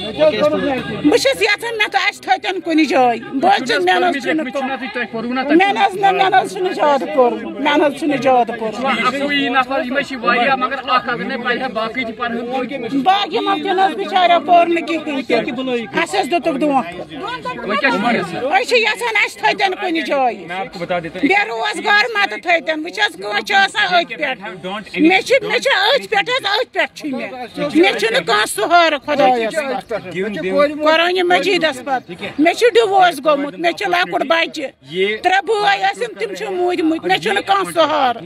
بہٕ چھَس یَژھان مےٚ تہٕ اَسہِ تھٲتَن کُنہِ جایہِ بہٕ حظ چھَس مےٚ نہ حظ چھُنہٕ مےٚ نہ حظ نہ مےٚ نہ حظ چھُنہٕ زیادٕ کوٚرمُت مےٚ نہ حظ چھُنہٕ زیادٕ کوٚرمُت باقٕے یِمو تہِ نہٕ حظ بِچاریو پوٚر نہٕ کِہیٖنۍ تہِ اَسہِ حظ دِتُکھ دھوکہٕ أسۍ چھِ یَژھان اَسہِ تھٲتَن کُنہِ جایہِ بے روزگار متہٕ تھٲتَن وٕچھ حظ کٲنٛسہِ چھِ آسان أتھۍ پٮ۪ٹھ مےٚ چھِ مےٚ چھِ أتھۍ پٮ۪ٹھ حظ أتھۍ پٮ۪ٹھ چھُ مےٚ مےٚ چھُنہٕ کانٛہہ سہارٕ خۄدایَس قرآنہِ مجیٖدَس پَتہٕ مےٚ ڈِوورس گوٚمُت مےٚ چھِ لۄکُٹ بَچہِ ترٛےٚ بٲے ٲسِم تِم موٗدمٕتۍ مےٚ چھُنہٕ کانٛہہ سہارٕ